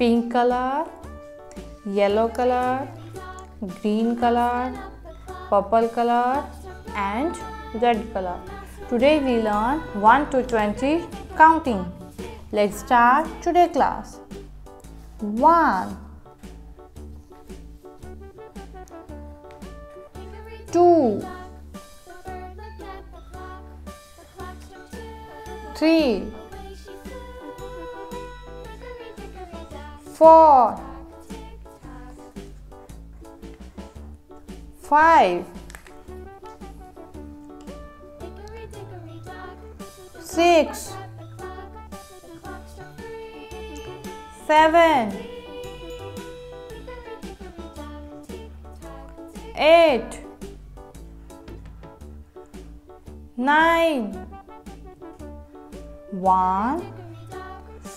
pink color, yellow color, green color, purple color and red color. Today we learn 1 to 20 counting. Let's start today class. 1 2 3 4 5 6 7 8 9 1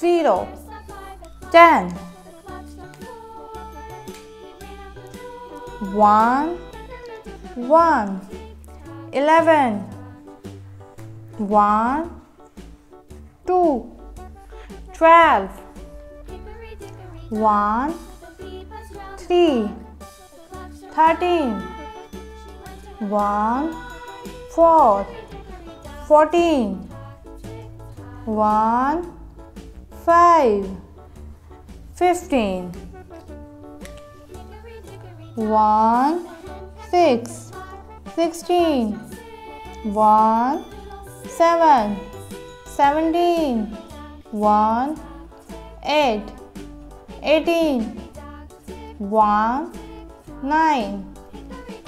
0 10 1 1 11 1 2 12 1 3 13 1 4 14 1 5 15 1 6 16 1 7 17 1 8 18 1 9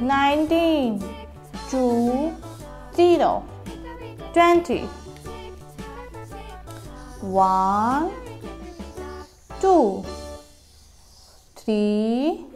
19 2 0 20 1 2 3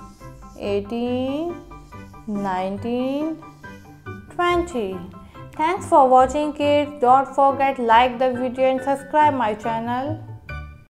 18 19 20 thanks for watching kids. Don't forget like the video and subscribe my channel